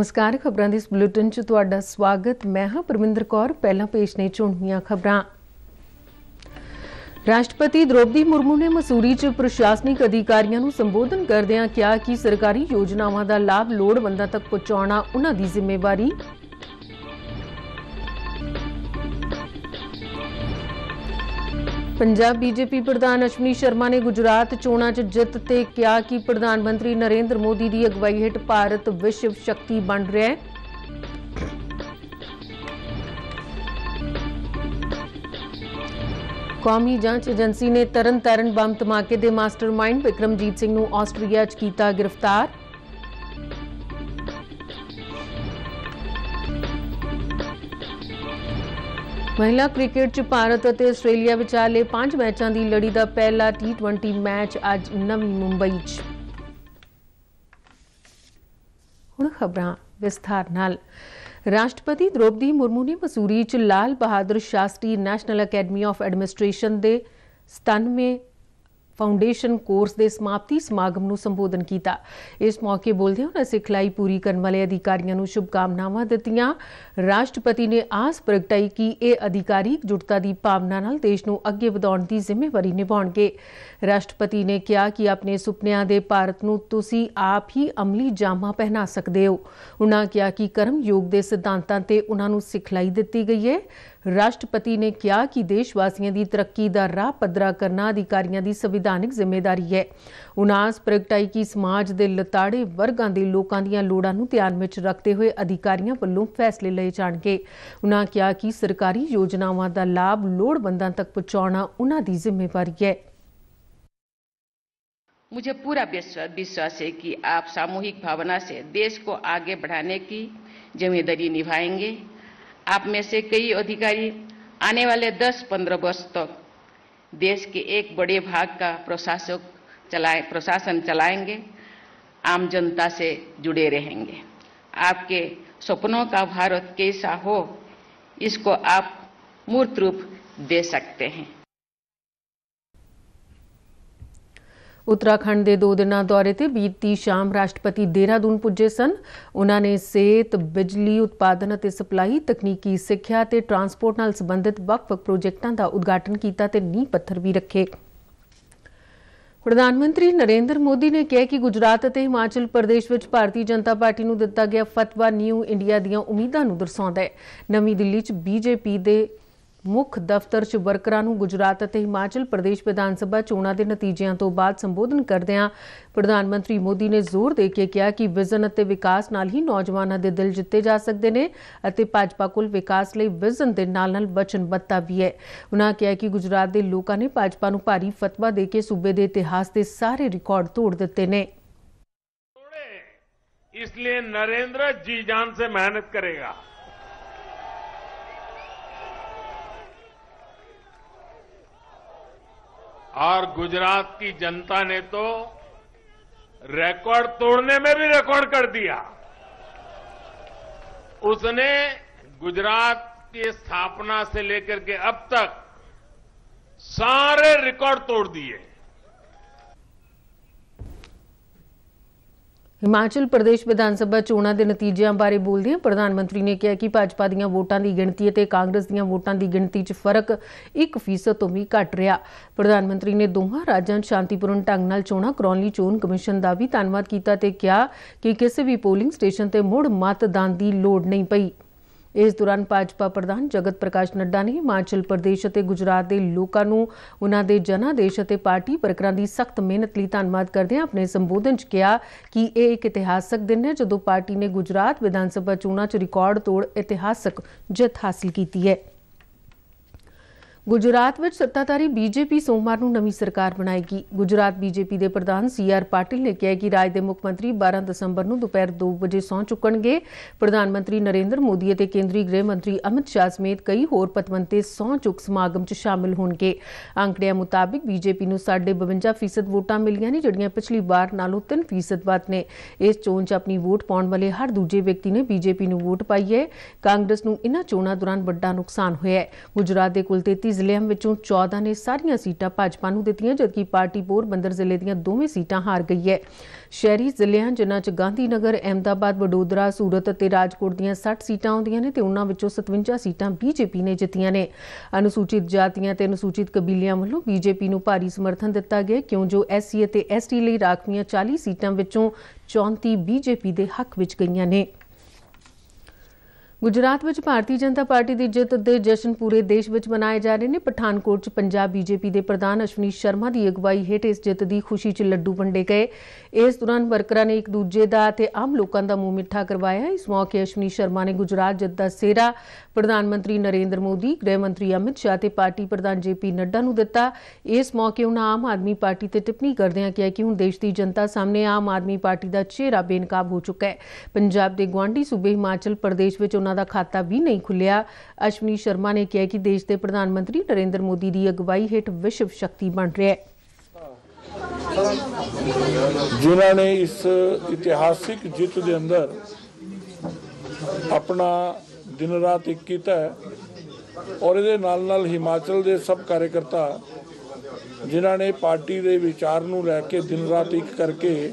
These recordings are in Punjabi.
ਨਮਸਕਾਰ, ਖਬਰਾਂ ਦੇ ਇਸ ਬੁਲੇਟਿਨ 'ਚ ਤੁਹਾਡਾ ਸਵਾਗਤ। ਮੈਂ ਹਾਂ ਪਰਮਿੰਦਰ ਕੌਰ, ਪਹਿਲਾਂ ਪੇਸ਼ ਨੇ ਚੁਣਵੀਆਂ ਖਬਰਾਂ। ਰਾਸ਼ਟਰਪਤੀ ਦ੍ਰੋਪਦੀ ਮੁਰਮੂ ਨੇ ਮਸੂਰੀ 'ਚ ਪ੍ਰਸ਼ਾਸਨਿਕ ਅਧਿਕਾਰੀਆਂ ਨੂੰ ਸੰਬੋਧਨ ਕਰਦਿਆਂ ਕਿਹਾ ਕਿ ਸਰਕਾਰੀ ਯੋਜਨਾਵਾਂ ਦਾ ਲਾਭ ਲੋੜਵੰਦਾਂ ਤੱਕ ਪਹੁੰਚਾਉਣਾ ਉਹਨਾਂ ਦੀ ਜ਼ਿੰਮੇਵਾਰੀ। ਪੰਜਾਬ ਬੀਜੇਪੀ ਪ੍ਰਧਾਨ ਅਸ਼ਵਨੀ ਸ਼ਰਮਾ ਨੇ ਗੁਜਰਾਤ ਚੋਣਾਂ 'ਚ ਜਿੱਤ ਤੇ ਕਿਹਾ ਕਿ ਪ੍ਰਧਾਨ ਮੰਤਰੀ ਨਰਿੰਦਰ ਮੋਦੀ ਦੀ ਅਗਵਾਈ ਹੇਠ ਭਾਰਤ ਵਿਸ਼ਵ ਸ਼ਕਤੀ ਬਣ ਰਿਹਾ ਹੈ। ਕੌਮੀ ਜਾਂਚ ਏਜੰਸੀ ਨੇ ਤਰਨਤਾਰਨ ਬੰਬ ਧਮਾਕੇ ਦੇ ਮਾਸਟਰਮਾਈਂਡ ਵਿਕਰਮਜੀਤ ਸਿੰਘ ਨੂੰ ਆਸਟਰੀਆ 'ਚ ਕੀਤਾ ਗ੍ਰਿਫਤਾਰ। ਮਹਿਲਾ ਕ੍ਰਿਕਟ 'ਚ ਭਾਰਤ ਅਤੇ ਆਸਟ੍ਰੇਲੀਆ ਵਿਚਾਲੇ 5 ਮੈਚਾਂ ਦੀ ਲੜੀ ਦਾ ਪਹਿਲਾ ਟੀ20 ਮੈਚ ਅੱਜ ਨਵੀਂ ਮੁੰਬਈ 'ਚ। ਹੁਣ ਖਬਰਾਂ ਵਿਸਥਾਰ ਨਾਲ। ਰਾਸ਼ਟਰਪਤੀ ਦ੍ਰੋਪਦੀ ਮੁਰਮੂ ਨੇ ਮਸੂਰੀ 'ਚ Lal Bahadur Shastri National Academy of Administration ਦੇ 97 ਫਾਊਂਡੇਸ਼ਨ ਕੋਰਸ ਦੇ ਸਮਾਪਤੀ ਸਮਾਗਮ ਨੂੰ ਸੰਬੋਧਨ ਕੀਤਾ। ਇਸ ਮੌਕੇ ਬੋਲਦਿਆਂ ਉਹਨਾਂ ਸਿਖਲਾਈ ਪੂਰੀ ਕਰਨ ਵਾਲੇ ਅਧਿਕਾਰੀਆਂ ਨੂੰ ਸ਼ੁਭਕਾਮਨਾਵਾਂ ਦਿੱਤੀਆਂ। ਰਾਸ਼ਟਰਪਤੀ ਨੇ ਆਸ ਪ੍ਰਗਟਾਈ ਕਿ ਇਹ ਅਧਿਕਾਰੀ ਜੁਟਤਾ ਦੀ ਭਾਵਨਾ ਨਾਲ ਦੇਸ਼ ਨੂੰ ਅੱਗੇ ਵਧਾਉਣ ਦੀ ਜ਼ਿੰਮੇਵਾਰੀ ਨਿਭਾਉਣਗੇ। ਰਾਸ਼ਟਰਪਤੀ ਨੇ ਕਿਹਾ ਕਿ ਆਪਣੇ ਸੁਪਨਿਆਂ ਦੇ ਭਾਰਤ ਨੂੰ ਤੁਸੀਂ ਆਪ ਹੀ ਅਮਲੀ ਜਾਮਾ ਪਹਿਨਾ ਸਕਦੇ ਹੋ। ਉਹਨਾਂ ਕਿਹਾ ਕਿ ਕਰਮ ਯੋਗ ਦੇ ਸਿਧਾਂਤਾਂ ਤੇ ਉਹਨਾਂ ਨੂੰ ਸਿਖਲਾਈ ਦਿੱਤੀ ਗਈ ਹੈ। ਰਾਸ਼ਟਰਪਤੀ ਨੇ ਕਿਹਾ ਕਿ ਦੇਸ਼ ਵਾਸੀਆਂ ਦੀ ਤਰੱਕੀ ਦਾ ਰਾਹ ਪੱਧਰਾ ਕਰਨਾ ਅਧਿਕਾਰੀਆਂ ਦੀ ਸੰਵਿਧਾਨਿਕ ਜ਼ਿੰਮੇਵਾਰੀ ਹੈ ਉਨਾਸ ਪ੍ਰਗਟਾਈ ਕਿ ਸਮਾਜ ਦੇ ਲਤਾੜੇ ਵਰਗਾਂ ਦੇ ਲੋਕਾਂ ਦੀਆਂ ਲੋੜਾਂ ਨੂੰ ਧਿਆਨ ਵਿੱਚ ਰੱਖਦੇ ਹੋਏ ਅਧਿਕਾਰੀਆਂ ਵੱਲੋਂ ਫੈਸਲੇ ਲਏ ਜਾਣਗੇ ਉਨ੍ਹਾਂ ਕਿਹਾ ਕਿ ਸਰਕਾਰੀ ਯੋਜਨਾਵਾਂ ਦਾ ਲਾਭ ਲੋੜਵੰਦਾਂ ਤੱਕ ਪਹੁੰਚਾਉਣਾ ਉਨ੍ਹਾਂ ਦੀ ਜ਼ਿੰਮੇਵਾਰੀ ਹੈ मुझे पूरा विश्वास है कि आप सामूहिक भावना से देश को आगे बढ़ाने की जिम्मेदारी निभाएंगे आप में से कई अधिकारी आने वाले 10-15 वर्ष तक देश के एक बड़े भाग का प्रशासक चलाए, प्रशासन चलाएँगे, आम जनता से जुड़े रहेंगे। आपके सपनों का भारत कैसा हो, इसको आप मूर्त रूप दे सकते हैं। ਉੱਤਰਾਖੰਡ ਦੇ ਦੋ ਦਿਨਾਂ ਦੌਰੇ ਤੇ ਬੀਤੀ ਸ਼ਾਮ ਰਾਸ਼ਟਰਪਤੀ ਦੇਹਰਾਦੂਨ ਪੁੱਜੇ ਸਨ। ਉਹਨਾਂ ਨੇ ਸਿਹਤ, ਬਿਜਲੀ, ਉਤਪਾਦਨ ਅਤੇ ਸਪਲਾਈ, ਤਕਨੀਕੀ ਸਿੱਖਿਆ ਤੇ ਟਰਾਂਸਪੋਰਟ ਨਾਲ ਸੰਬੰਧਿਤ ਵੱਖ-ਵੱਖ ਪ੍ਰੋਜੈਕਟਾਂ ਦਾ ਉਦਘਾਟਨ ਕੀਤਾ ਤੇ ਨੀਂਹ ਪੱਥਰ ਵੀ ਰੱਖੇ। ਪ੍ਰਧਾਨ ਮੰਤਰੀ ਨਰਿੰਦਰ ਮੋਦੀ ਨੇ ਕਿਹਾ ਕਿ ਗੁਜਰਾਤ ਅਤੇ ਹਿਮਾਚਲ ਪ੍ਰਦੇਸ਼ ਵਿੱਚ ਭਾਰਤੀ ਜਨਤਾ ਪਾਰਟੀ ਨੂੰ ਦਿੱਤਾ ਗਿਆ ਫਤਵਾ ਨਿਊ ਇੰਡੀਆ ਦੀਆਂ ਉਮੀਦਾਂ ਨੂੰ ਦਰਸਾਉਂਦਾ ਹੈ। ਨਵੀਂ ਦਿੱਲੀ 'ਚ ਬੀਜੇਪੀ ਦੇ ਮੁੱਖ ਦਫ਼ਤਰ 'ਚ ਵਰਕਰਾਂ ਨੂੰ ਗੁਜਰਾਤ ਅਤੇ ਹਿਮਾਚਲ ਪ੍ਰਦੇਸ਼ ਵਿਧਾਨ ਸਭਾ ਚੋਣਾਂ ਦੇ ਨਤੀਜਿਆਂ ਤੋਂ ਬਾਅਦ ਸੰਬੋਧਨ ਕਰਦਿਆਂ ਪ੍ਰਧਾਨ ਮੰਤਰੀ ਮੋਦੀ ਨੇ ਜ਼ੋਰ ਦੇ ਕੇ ਕਿਹਾ ਕਿ ਵਿਜ਼ਨ ਅਤੇ ਵਿਕਾਸ ਨਾਲ ਹੀ ਨੌਜਵਾਨਾਂ ਦੇ ਦਿਲ ਜਿੱਤੇ ਜਾ ਸਕਦੇ ਨੇ ਅਤੇ ਭਾਜਪਾ ਕੋਲ ਵਿਕਾਸ ਲਈ ਵਿਜ਼ਨ ਦੇ ਨਾਲ-ਨਾਲ ਵਚਨਬੱਧਤਾ ਵੀ ਹੈ ਉਨ੍ਹਾਂ ਕਿਹਾ ਕਿ ਗੁਜਰਾਤ ਦੇ ਲੋਕਾਂ ਨੇ ਭਾਜਪਾ ਨੂੰ ਭਾਰੀ ਫਤਵਾ ਦੇ ਕੇ ਸੂਬੇ ਦੇ ਇਤਿਹਾਸ ਦੇ ਸਾਰੇ ਰਿਕਾਰਡ ਤੋੜ ਦਿੱਤੇ ਨੇ इसलिए नरेंद्र जी जान से मेहनत करेगा और गुजरात की जनता ने तो रिकॉर्ड तोड़ने में भी रिकॉर्ड कर दिया। उसने गुजरात की स्थापना से लेकर के अब तक सारे रिकॉर्ड तोड़ दिए। ਹਿਮਾਚਲ ਪ੍ਰਦੇਸ਼ ਵਿਧਾਨ ਸਭਾ ਚੋਣਾਂ ਦੇ ਨਤੀਜਿਆਂ ਬਾਰੇ ਬੋਲਦਿਆਂ ਪ੍ਰਧਾਨ ਮੰਤਰੀ ਨੇ ਕਿਹਾ ਕਿ ਭਾਜਪਾ ਦੀਆਂ ਵੋਟਾਂ ਦੀ ਗਿਣਤੀ ਅਤੇ ਕਾਂਗਰਸ ਦੀਆਂ ਵੋਟਾਂ ਦੀ ਗਿਣਤੀ 'ਚ ਫ਼ਰਕ 1% ਤੋਂ ਵੀ ਘੱਟ ਰਿਹਾ। ਪ੍ਰਧਾਨ ਮੰਤਰੀ ਨੇ ਦੋਹਾਂ ਰਾਜਾਂ 'ਚ ਸ਼ਾਂਤੀਪੂਰਨ ਢੰਗ ਨਾਲ ਚੋਣਾਂ ਕਰਾਉਣ ਲਈ ਚੋਣ ਕਮਿਸ਼ਨ ਦਾ ਵੀ ਧੰਨਵਾਦ ਕੀਤਾ ਤੇ ਕਿਹਾ ਕਿ ਕਿਸੇ ਵੀ ਪੋਲਿੰਗ ਸਟੇਸ਼ਨ ਤੇ ਮੁੜ ਮਤਦਾਨ ਦੀ ਲੋੜ ਨਹੀਂ ਪਈ। ਇਸ ਦੌਰਾਨ ਭਾਜਪਾ ਪ੍ਰਧਾਨ ਜਗਤ ਪ੍ਰਕਾਸ਼ ਨੱਡਾ ਨੇ ਹਿਮਾਚਲ ਪ੍ਰਦੇਸ਼ ਅਤੇ ਗੁਜਰਾਤ ਦੇ ਲੋਕਾਂ ਨੂੰ ਉਹਨਾਂ ਦੇ ਜਨਾਦੇਸ਼ ਅਤੇ ਪਾਰਟੀ ਵਰਕਰਾਂ ਦੀ ਸਖਤ ਮਿਹਨਤ ਲਈ ਧੰਨਵਾਦ ਕਰਦਿਆਂ ਆਪਣੇ ਸੰਬੋਧਨ 'ਚ ਕਿਹਾ ਕਿ ਇਹ ਇੱਕ ਇਤਿਹਾਸਕ ਦਿਨ ਹੈ ਜਦੋਂ ਪਾਰਟੀ ਨੇ ਗੁਜਰਾਤ ਵਿਧਾਨ ਸਭਾ ਚੋਣਾਂ 'ਚ ਰਿਕਾਰਡ ਤੋੜ ਇਤਿਹਾਸਕ ਜਿੱਤ ਹਾਸਲ ਕੀਤੀ ਹੈ। ਗੁਜਰਾਤ ਵਿੱਚ ਸੱਤਾਧਾਰੀ ਬੀਜੇਪੀ ਸੋਮਵਾਰ ਨੂੰ ਨਵੀਂ ਸਰਕਾਰ ਬਣਾਏਗੀ। ਗੁਜਰਾਤ ਬੀਜੇਪੀ ਦੇ ਪ੍ਰਧਾਨ ਸੀ ਆਰ ਪਾਟਿਲ ਨੇ ਕਿਹਾ ਕਿ ਰਾਜ ਦੇ ਮੁੱਖ ਮੰਤਰੀ 12 ਦਸੰਬਰ ਨੂੰ ਦੁਪਹਿਰ 2 ਵਜੇ ਸੌਂ ਚੁੱਕਣਗੇ। ਪ੍ਰਧਾਨ ਮੰਤਰੀ ਨਰਿੰਦਰ ਮੋਦੀ ਅਤੇ ਕੇਂਦਰੀ ਗ੍ਰਹਿ ਮੰਤਰੀ ਅਮਿਤ ਸ਼ਾਹ ਸਮੇਤ ਕਈ ਹੋਰ ਪਤਵੰਤੇ ਸੌਂ ਚੁੱਕ ਸਮਾਗਮ 'ਚ ਸ਼ਾਮਲ ਹੋਣਗੇ। ਅੰਕੜਿਆਂ ਮੁਤਾਬਿਕ ਬੀਜੇਪੀ ਨੂੰ 52% ਵੋਟਾਂ ਮਿਲੀਆਂ ਨੇ, ਜਿਹੜੀਆਂ ਪਿਛਲੀ ਵਾਰ ਨਾਲੋਂ 3% ਵੱਧ ਨੇ। ਇਸ ਚੋਣ 'ਚ ਆਪਣੀ ਵੋਟ ਪਾਉਣ ਵਾਲੇ ਹਰ ਦੂਜੇ ਵਿਅਕਤੀ ਨੇ ਬੀਜੇਪੀ ਨੂੰ ਵੋਟ ਪਾਈ ਹੈ। ਕਾਂਗਰਸ ਨੂੰ ਇਨ੍ਹਾਂ ਚੋਣਾਂ ਦੌਰਾਨ ਵੱਡਾ ਨੁਕਸਾਨ ਹੋਇਆ ਹੈ। ਗੁਜਰਾਤ ਦੇ ਕੁੱਲ 33 ਜ਼ਿਲ੍ਹਿਆਂ ਵਿੱਚੋਂ 14 ਨੇ ਸਾਰੀਆਂ ਸੀਟਾਂ ਭਾਜਪਾ ਨੂੰ ਦਿੱਤੀਆਂ, ਜਦਕਿ ਪਾਰਟੀ ਪੋਰਬੰਦਰ ਜ਼ਿਲ੍ਹੇ ਦੀਆਂ ਦੋਵੇਂ ਸੀਟਾਂ ਹਾਰ ਗਈ ਹੈ। ਸ਼ਹਿਰੀ ਜ਼ਿਲ੍ਹਿਆਂ, ਜਿਨ੍ਹਾਂ 'ਚ ਗਾਂਧੀਨਗਰ, ਅਹਿਮਦਾਬਾਦ, ਵਡੋਦਰਾ, ਸੂਰਤ ਅਤੇ ਰਾਜਕੋਟ ਦੀਆਂ 60 ਸੀਟਾਂ ਆਉਂਦੀਆਂ ਨੇ ਤੇ ਉਹਨਾਂ ਵਿੱਚੋਂ 57 ਸੀਟਾਂ ਬੀਜੇਪੀ ਨੇ ਜਿੱਤੀਆਂ ਨੇ। ਅਨੁਸੂਚਿਤ ਜਾਤੀਆਂ ਤੇ ਅਨੁਸੂਚਿਤ ਕਬੀਲਿਆਂ ਵੱਲੋਂ ਬੀਜੇਪੀ ਨੂੰ ਭਾਰੀ ਸਮਰਥਨ ਦਿੱਤਾ ਗਿਆ ਕਿਉਂ? ਜੋ ਐਸਸੀ ਅਤੇ ਐਸਟੀ ਲਈ ਰਾਖਵੀਆਂ 40 ਸੀਟਾਂ ਵਿੱਚੋਂ 34 ਬੀਜੇਪੀ ਦੇ ਹੱਕ ਵਿੱਚ ਗਈਆਂ ਨੇ। ਗੁਜਰਾਤ ਵਿੱਚ ਭਾਰਤੀ ਜਨਤਾ ਪਾਰਟੀ ਦੀ ਜਿੱਤ ਦੇ ਜਸ਼ਨ ਪੂਰੇ ਦੇਸ਼ ਵਿੱਚ ਮਨਾਏ ਜਾ ਰਹੇ ਨੇ। ਪਠਾਨਕੋਟ 'ਚ ਪੰਜਾਬ ਬੀਜੇਪੀ ਦੇ ਪ੍ਰਧਾਨ ਅਸ਼ਵਨੀ ਸ਼ਰਮਾ ਦੀ ਅਗਵਾਈ ਹੇਠ ਇਸ ਜਿੱਤ ਦੀ ਖੁਸ਼ੀ 'ਚ ਲੱਡੂ ਵੰਡੇ ਗਏ। ਇਸ ਦੌਰਾਨ ਵਰਕਰਾਂ ਨੇ ਇੱਕ ਦੂਜੇ ਦਾ ਤੇ ਆਮ ਲੋਕਾਂ ਦਾ ਮੂੰਹ ਮਿੱਠਾ ਕਰਵਾਇਆ। ਇਸ ਮੌਕੇ ਅਸ਼ਵਨੀ ਸ਼ਰਮਾ ਨੇ ਗੁਜਰਾਤ ਜਿੱਤ ਦਾ ਸਿਹਰਾ ਪ੍ਰਧਾਨ ਮੰਤਰੀ ਨਰਿੰਦਰ ਮੋਦੀ, ਗ੍ਰਹਿ ਮੰਤਰੀ ਅਮਿਤ ਸ਼ਾਹ ਤੇ ਪਾਰਟੀ ਪ੍ਰਧਾਨ ਜੇਪੀ ਨੱਡਾ ਨੂੰ ਦਿੱਤਾ। ਇਸ ਮੌਕੇ ਉਹਨਾਂ ਆਮ ਆਦਮੀ ਪਾਰਟੀ ਤੇ ਟਿੱਪਣੀ ਕਰਦਿਆਂ ਕਿਹਾ ਕਿ ਹੁਣ ਦੇਸ਼ ਦੀ ਜਨਤਾ ਸਾਹਮਣੇ ਆਮ ਆਦਮੀ ਪਾਰਟੀ ਦਾ ਚਿਹਰਾ ਬੇਨਕਾਬ ਹੋ ਚੁੱਕਾ ਹੈ। ਪੰਜਾਬ ਦੇ ਗਵਾਂਢੀ ਸੂਬੇ ਹਿਮਾਚਲ ਪ੍ਰਦੇਸ਼ ਵਿੱਚ ਉਹਨਾਂ ਦਾ ਖਾਤਾ ਵੀ ਨਹੀਂ ਖੁੱਲਿਆ। ਅਸ਼ਵਨੀ ਸ਼ਰਮਾ ਨੇ ਕਿਹਾ ਕਿ ਦੇਸ਼ ਦੇ ਪ੍ਰਧਾਨ ਮੰਤਰੀ ਨਰਿੰਦਰ ਮੋਦੀ ਦੀ ਅਗਵਾਈ ਹੇਠ ਵਿਸ਼ਵ ਸ਼ਕਤੀ ਬਣ ਰਿਹਾ ਹੈ। ਜਿਨ੍ਹਾਂ ਨੇ ਇਸ ਇਤਿਹਾਸਿਕ ਜਿੱਤ ਦੇ ਅੰਦਰ ਆਪਣਾ ਦਿਨ ਰਾਤ ਇੱਕ ਕੀਤਾ ਹੈ ਔਰ ਇਹਦੇ ਨਾਲ ਨਾਲ ਹਿਮਾਚਲ ਦੇ ਸਭ ਕਾਰਜਕਰਤਾ ਜਿਨ੍ਹਾਂ ਨੇ ਪਾਰਟੀ ਦੇ ਵਿਚਾਰ ਨੂੰ ਲੈ ਕੇ ਦਿਨ ਰਾਤ ਇੱਕ ਕਰਕੇ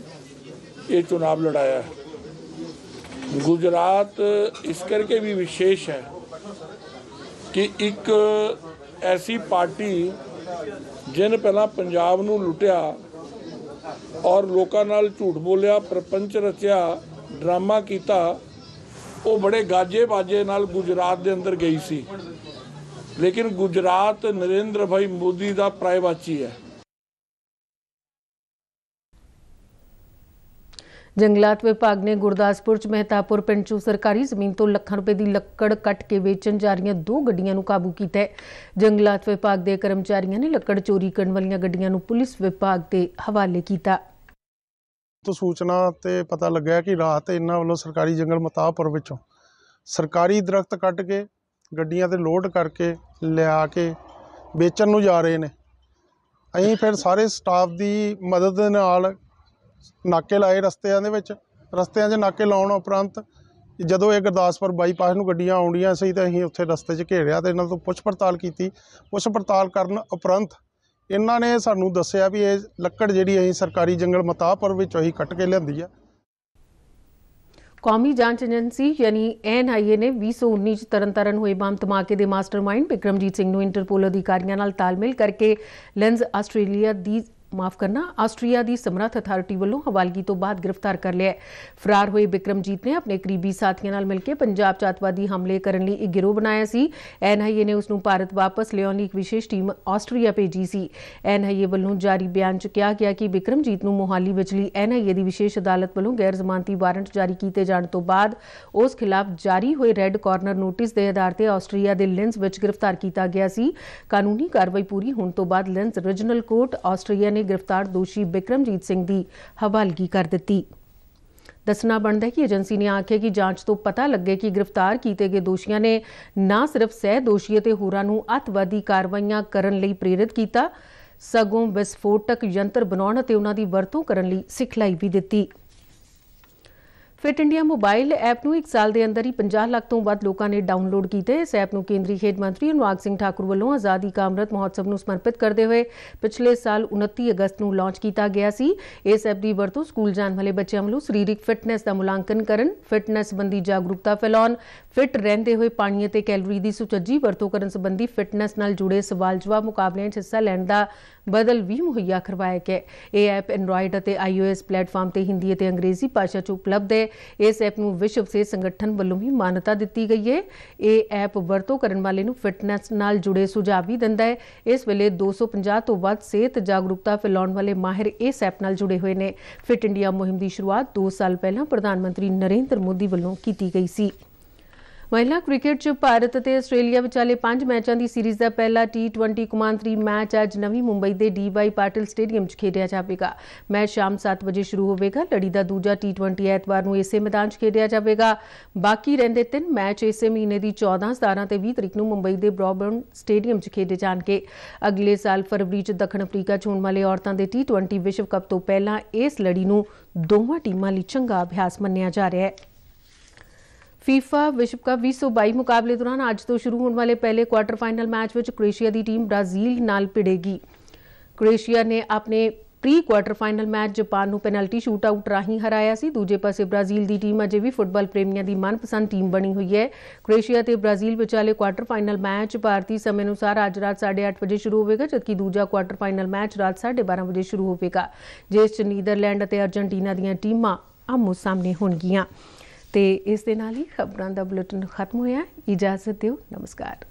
ਇਹ ਚੁਣਾਵ ਲੜਾਇਆ ਹੈ। ਗੁਜਰਾਤ ਇਸ ਕਰਕੇ ਵੀ ਵਿਸ਼ੇਸ਼ ਹੈ ਕਿ ਇੱਕ ਐਸੀ ਪਾਰਟੀ ਜਿਨ ਪਹਿਲਾਂ ਪੰਜਾਬ ਨੂੰ ਲੁੱਟਿਆ ਔਰ ਲੋਕਾਂ ਨਾਲ ਝੂਠ ਬੋਲਿਆ ਪ੍ਰਪੰਚ ਰਚਿਆ ਡਰਾਮਾ ਕੀਤਾ ਉਹ ਬੜੇ ਗਾਜੇ ਬਾਜੇ ਨਾਲ ਗੁਜਰਾਤ ਦੇ ਅੰਦਰ ਗਈ ਸੀ ਲੇਕਿਨ ਗੁਜਰਾਤ ਨਰਿੰਦਰ ਭਾਈ ਮੋਦੀ ਦਾ ਪ੍ਰਾਇਵਾਚੀ ਹੈ ਜੰਗਲਾਤ ਵਿਭਾਗ ਨੇ ਗੁਰਦਾਸਪੁਰ ਚ ਮਹਿਤਾਪੁਰ ਪਿੰਡ ਚੋਂ ਸਰਕਾਰੀ ਜ਼ਮੀਨ ਤੋਂ ਲੱਖਾਂ ਰੁਪਏ ਦੀ ਲੱਕੜ ਕੱਟ ਕੇ ਵੇਚਣ ਜਾ ਰਹੀਆਂ ਦੋ ਗੱਡੀਆਂ ਨੂੰ ਕਾਬੂ ਕੀਤਾ ਹੈ। ਜੰਗਲਾਤ ਵਿਭਾਗ ਦੇ ਕਰਮਚਾਰੀਆਂ ਨੇ ਲੱਕੜ ਚੋਰੀ ਕਰਨ ਵਾਲੀਆਂ ਗੱਡੀਆਂ ਨੂੰ ਪੁਲਿਸ ਵਿਭਾਗ ਦੇ ਹਵਾਲੇ ਕੀਤਾ। ਤੋਂ ਸੂਚਨਾ ਤੇ ਪਤਾ ਲੱਗਿਆ ਕਿ ਰਾਤ ਇਹਨਾਂ ਵੱਲੋਂ ਸਰਕਾਰੀ ਜੰਗਲ ਮਤਾਪੁਰ ਵਿੱਚੋਂ ਸਰਕਾਰੀ ਦਰਖਤ ਕੱਟ ਕੇ ਗੱਡੀਆਂ ਤੇ ਲੋਡ ਕਰਕੇ ਲਿਆ ਕੇ ਵੇਚਣ ਨੂੰ ਜਾ ਰਹੇ ਨੇ। ਅਸੀਂ ਫਿਰ ਸਾਰੇ ਸਟਾਫ ਦੀ ਮਦਦ ਨਾਲ ਨਾਕੇ ਲਾਏ ਰਸਤਿਆਂ ਦੇ ਵਿੱਚ, ਰਸਤਿਆਂ 'ਚ ਨਾਕੇ ਲਾਉਣ ਉਪਰੰਤ ਜਦੋਂ ਇਹ ਗੁਰਦਾਸਪੁਰ ਬਾਈਪਾਸ ਨੂੰ ਗੱਡੀਆਂ ਆਉਂਦੀਆਂ ਸੀ ਤਾਂ ਅਸੀਂ ਉੱਥੇ ਰਸਤੇ 'ਚ ਘੇਰਿਆ ਤੇ ਇਹਨਾਂ ਤੋਂ ਪੁੱਛ ਪੜਤਾਲ ਕੀਤੀ। ਪੁੱਛ ਪੜਤਾਲ ਕਰਨ ਉਪਰੰਤ ਇਹਨਾਂ ਨੇ ਸਾਨੂੰ ਦੱਸਿਆ ਵੀ ਇਹ ਲੱਕੜ ਜਿਹੜੀ ਅਸੀਂ ਸਰਕਾਰੀ ਜੰਗਲ ਮਤਾਪੁਰ ਵਿੱਚੋਂ ਹੀ ਕੱਟ ਕੇ ਲਿਆਂਦੀ ਆ। ਕੌਮੀ ਜਾਂਚ ਏਜੰਸੀ ਯਾਨੀ ਐਨਆਈਏ ਨੇ 2019 ਚ ਤਰਨਤਾਰਨ ਹੋਏ ਬੰਬ ਧਮਾਕੇ ਦੇ ਮਾਸਟਰਮਾਈਂਡ ਵਿਕਰਮਜੀਤ ਸਿੰਘ ਨੂੰ ਇੰਟਰਪੋਲ ਅਧਿਕਾਰੀਆਂ ਨਾਲ ਤਾਲਮੇਲ ਕਰਕੇ ਲੈਂਸ ਆਸਟ੍ਰੇਲੀਆ ਦੀ ਮਾਫ ਕਰਨਾ, ਆਸਟਰੀਆ ਦੀ ਸਮਰੱਥ ਅਥਾਰਟੀ ਵੱਲੋਂ ਹਵਾਲਗੀ ਤੋਂ ਬਾਅਦ ਗ੍ਰਿਫਤਾਰ ਕਰ ਲਿਆ ਹੈ। ਫਰਾਰ ਹੋਏ ਬਿਕਰਮਜੀਤ ਨੇ ਆਪਣੇ ਕਰੀਬੀ ਸਾਥੀਆਂ ਨਾਲ ਮਿਲ ਕੇ ਪੰਜਾਬ 'ਚ ਅੱਤਵਾਦੀ ਹਮਲੇ ਕਰਨ ਲਈ ਇੱਕ ਗਿਰੋਹ ਬਣਾਇਆ ਸੀ। ਐਨਆਈਏ ਨੇ ਉਸ ਨੂੰ ਭਾਰਤ ਵਾਪਸ ਲਿਆਉਣ ਲਈ ਇੱਕ ਵਿਸ਼ੇਸ਼ ਟੀਮ ਆਸਟਰੀਆ ਭੇਜੀ ਸੀ। ਐਨਆਈਏ ਵੱਲੋਂ ਜਾਰੀ ਬਿਆਨ 'ਚ ਕਿਹਾ ਗਿਆ ਕਿ ਵਿਕਰਮਜੀਤ ਨੂੰ ਮੋਹਾਲੀ ਵਿਚਲੀ ਐਨਆਈਏ ਦੀ ਵਿਸ਼ੇਸ਼ ਅਦਾਲਤ ਵੱਲੋਂ ਗੈਰ ਜ਼ਮਾਨਤੀ ਵਾਰੰਟ ਜਾਰੀ ਕੀਤੇ ਜਾਣ ਤੋਂ ਬਾਅਦ ਉਸ ਖਿਲਾਫ ਜਾਰੀ ਹੋਏ ਰੈੱਡ ਕਾਰਨਰ ਨੋਟਿਸ ਦੇ ਆਧਾਰ ਤੇ ਆਸਟਰੀਆ ਦੇ ਲਿੰਸ ਵਿੱਚ ਗ੍ਰਿਫਤਾਰ ਕੀਤਾ ਗਿਆ ਸੀ। ਕਾਨੂੰਨੀ ਕਾਰਵਾਈ ਪੂਰੀ ਹੋਣ ਤੋਂ ਬਾਅਦ ਲਿੰਸ ਰੀਜਨਲ ਕੋਰਟ ਆਸਟਰੀਆ ਨੇ ਗ੍ਰਿਫਤਾਰ ਦੋਸ਼ੀ ਬਿਕਰਮਜੀਤ ਸਿੰਘ ਦੀ ਹਵਾਲਗੀ ਕਰ ਦਿੱਤੀ। ਦੱਸਣਾ ਬਣਦਾ ਕਿ ਏਜੰਸੀ ਨੇ ਆਖਿਆ ਕਿ ਜਾਂਚ ਤੋਂ ਪਤਾ ਲੱਗੇ ਕਿ ਗ੍ਰਿਫਤਾਰ ਕੀਤੇ ਗਏ ਦੋਸ਼ੀਆਂ ਨੇ ਨਾ ਸਿਰਫ ਸਹਿ ਦੋਸ਼ੀ ਅਤੇ ਹੋਰਾਂ ਨੂੰ ਅੱਤਵਾਦੀ ਕਾਰਵਾਈਆਂ ਕਰਨ ਲਈ ਪ੍ਰੇਰਿਤ ਕੀਤਾ, ਸਗੋਂ ਵਿਸਫੋਟਕ ਯੰਤਰ ਬਣਾਉਣ ਅਤੇ ਉਹਨਾਂ ਦੀ ਵਰਤੋਂ ਕਰਨ ਲਈ ਸਿਖਲਾਈ ਵੀ ਦਿੱਤੀ। ਫਿਟ ਇੰਡੀਆ ਮੋਬਾਈਲ ਐਪ ਨੂੰ 1 ਸਾਲ ਦੇ ਅੰਦਰ ਹੀ 50 ਲੱਖ ਤੋਂ ਵੱਧ ਲੋਕਾਂ ਨੇ ਡਾਊਨਲੋਡ ਕੀਤੇ। ਇਸ ਐਪ ਨੂੰ ਕੇਂਦਰੀ ਖੇਡ ਮੰਤਰੀ ਅਨੁਰਾਗ ਸਿੰਘ ਠਾਕੁਰ ਵੱਲੋਂ ਆਜ਼ਾਦੀ ਕਾ ਅੰਮ੍ਰਿਤ ਮਹੋਤਸਵ ਨੂੰ ਸਮਰਪਿਤ ਕਰਦੇ ਹੋਏ ਪਿਛਲੇ ਸਾਲ 29 ਅਗਸਤ ਨੂੰ ਲਾਂਚ ਕੀਤਾ ਗਿਆ ਸੀ। ਇਸ ਐਪ ਦੀ ਵਰਤੋਂ ਸਕੂਲ ਜਾਣ ਵਾਲੇ ਬੱਚਿਆਂ ਵੱਲੋਂ ਸਰੀਰਕ ਫਿਟਨੈਸ ਦਾ ਮੁਲਾਂਕਣ ਕਰਨ ਫਿਟਨੈਸ ਸੰਬੰਧੀ ਜਾਗਰੂਕਤਾ ਫੈਲਾਉਣ ਫਿਟ ਰਹਿੰਦੇ ਹੋਏ ਪਾਣੀ ਅਤੇ ਕੈਲੋਰੀ ਦੀ ਸੁਚੱਜੀ ਵਰਤੋਂ ਕਰਨ ਸੰਬੰਧੀ ਫਿਟਨੈਸ ਨਾਲ ਜੁੜੇ ਸਵਾਲ ਜਵਾਬ ਮੁਕਾਬਲਿਆਂ 'ਚ ਹਿੱਸਾ ਲੈਣ ਦਾ ਬਦਲ ਵੀ ਮੁਹੱਈਆ ਕਰਵਾਇਆ ਗਿਆ ਇਹ ਐਪ ਐਂਡਰੋਇਡ ਅਤੇ ਆਈਓਐਸ ਪਲੇਟਫਾਰਮ ਤੇ ਹਿੰਦੀ ਅਤੇ ਅੰਗਰੇਜ਼ੀ ਭਾਸ਼ਾ 'ਚ ਉਪਲਬਧ ਹੈ। ਇਸ ਐਪ ਨੂੰ ਵਿਸ਼ਵ ਸਿਹਤ ਸੰਗਠਨ ਵੱਲੋਂ ਵੀ ਮਾਨਤਾ ਦਿੱਤੀ ਗਈ ਹੈ ਇਹ ਐਪ ਵਰਤੋਂ ਕਰਨ ਵਾਲੇ ਨੂੰ ਫਿਟਨੈਸ ਨਾਲ ਜੁੜੇ ਸੁਝਾਅ ਵੀ ਦਿੰਦਾ ਹੈ ਇਸ ਵੇਲੇ 250 ਤੋਂ ਵੱਧ ਸਿਹਤ ਜਾਗਰੂਕਤਾ ਫੈਲਾਉਣ ਵਾਲੇ ਮਾਹਿਰ ਇਸ ਐਪ ਨਾਲ ਜੁੜੇ ਹੋਏ ਨੇ। ਫਿਟ ਇੰਡੀਆ ਮੁਹਿੰਮ ਦੀ ਸ਼ੁਰੂਆਤ 2 ਸਾਲ ਪਹਿਲਾਂ ਪ੍ਰਧਾਨ ਮੰਤਰੀ ਨਰਿੰਦਰ ਮੋਦੀ ਵੱਲੋਂ ਕੀਤੀ ਗਈ ਸੀ। ਮਹਿਲਾ ਕ੍ਰਿਕਟ 'ਚ ਭਾਰਤ ਅਤੇ ਆਸਟ੍ਰੇਲੀਆ ਵਿਚਾਲੇ 5 ਮੈਚਾਂ ਦੀ ਸੀਰੀਜ਼ ਦਾ ਪਹਿਲਾ ਟੀ20 ਕੌਮਾਂਤਰੀ ਮੈਚ ਅੱਜ ਨਵੀਂ ਮੁੰਬਈ ਦੇ ਡੀਵਾਈ ਪਾਟਿਲ ਸਟੇਡੀਅਮ 'ਚ ਖੇਡਿਆ ਜਾਵੇਗਾ। ਮੈਚ ਸ਼ਾਮ 7 ਵਜੇ ਸ਼ੁਰੂ ਹੋਵੇਗਾ। ਲੜੀ ਦਾ ਦੂਜਾ ਟੀ20 ਐਤਵਾਰ ਨੂੰ ਇਸੇ ਮੈਦਾਨ 'ਚ ਖੇਡਿਆ ਜਾਵੇਗਾ। ਬਾਕੀ ਰਹਿੰਦੇ ਤਿੰਨ ਮੈਚ ਇਸੇ ਮਹੀਨੇ ਦੀ 14 17 ਤੇ 20 ਤਰੀਕ ਨੂੰ ਮੁੰਬਈ ਦੇ ਬ੍ਰੌਬਰਨ ਸਟੇਡੀਅਮ 'ਚ ਖੇਡੇ ਜਾਣਗੇ। ਅਗਲੇ ਸਾਲ ਫਰਵਰੀ 'ਚ ਦੱਖਣ ਅਫਰੀਕਾ 'ਚ ਹੋਣ ਵਾਲੇ ਔਰਤਾਂ ਦੇ ਟੀ20 ਵਿਸ਼ਵ ਕੱਪ ਤੋਂ ਪਹਿਲਾਂ ਇਸ ਲੜੀ ਨੂੰ ਦੋਵਾਂ ਟੀਮਾਂ ਲਈ ਚੰਗਾ ਅਭਿਆਸ ਮੰਨਿਆ ਜਾ ਰਿਹਾ ਹੈ। ਫੀਫਾ ਵਿਸ਼ਵ ਕੱਪ 2022 ਮੁਕਾਬਲੇ ਦੌਰਾਨ ਅੱਜ ਤੋਂ ਸ਼ੁਰੂ ਹੋਣ ਵਾਲੇ ਪਹਿਲੇ ਕੁਆਟਰ ਫਾਈਨਲ ਮੈਚ ਵਿੱਚ ਕ੍ਰੋਏਸ਼ੀਆ ਦੀ ਟੀਮ ਬ੍ਰਾਜ਼ੀਲ ਨਾਲ ਭਿੜੇਗੀ। ਕ੍ਰੋਏਸ਼ੀਆ ਨੇ ਆਪਣੇ pre quarter final match Japan ਨੂੰ ਪੈਨਲਟੀ ਸ਼ੂਟਆਊਟ ਰਾਹੀਂ ਹਰਾਇਆ ਸੀ। ਦੂਜੇ ਪਾਸੇ ਬ੍ਰਾਜ਼ੀਲ ਦੀ ਟੀਮ ਅਜੇ ਵੀ ਫੁੱਟਬਾਲ ਪ੍ਰੇਮੀਆਂ ਦੀ ਮਨਪਸੰਦ ਟੀਮ ਬਣੀ ਹੋਈ ਹੈ। ਕ੍ਰੋਏਸ਼ੀਆ ਤੇ ਬ੍ਰਾਜ਼ੀਲ ਵਿਚਾਲੇ ਕੁਆਟਰ ਫਾਈਨਲ ਮੈਚ ਭਾਰਤੀ ਸਮੇਂ ਅਨੁਸਾਰ ਅੱਜ ਰਾਤ 8:30 ਵਜੇ ਸ਼ੁਰੂ ਹੋਵੇਗਾ, ਜਦਕਿ ਦੂਜਾ ਕੁਆਟਰ ਫਾਈਨਲ ਮੈਚ ਰਾਤ 12:30 ਵਜੇ ਸ਼ੁਰੂ ਹੋਵੇਗਾ। ਜਿਸ 'ਚ ਨੀਦਰਲੈਂਡ ਅਤੇ ਅਰਜਨਟੀਨਾ ਦੀਆਂ ਟੀਮਾਂ ਆਮੋ ਸਾਹਮਣੇ ਹੋਣਗੀਆਂ। ਤੇ ਇਸ ਦੇ ਨਾਲ ਹੀ ਖਬਰਾਂ ਦਾ ਬੁਲੇਟਿਨ ਖਤਮ ਹੋਇਆ ਇਜਾਜ਼ਤ ਦਿਓ। ਨਮਸਕਾਰ।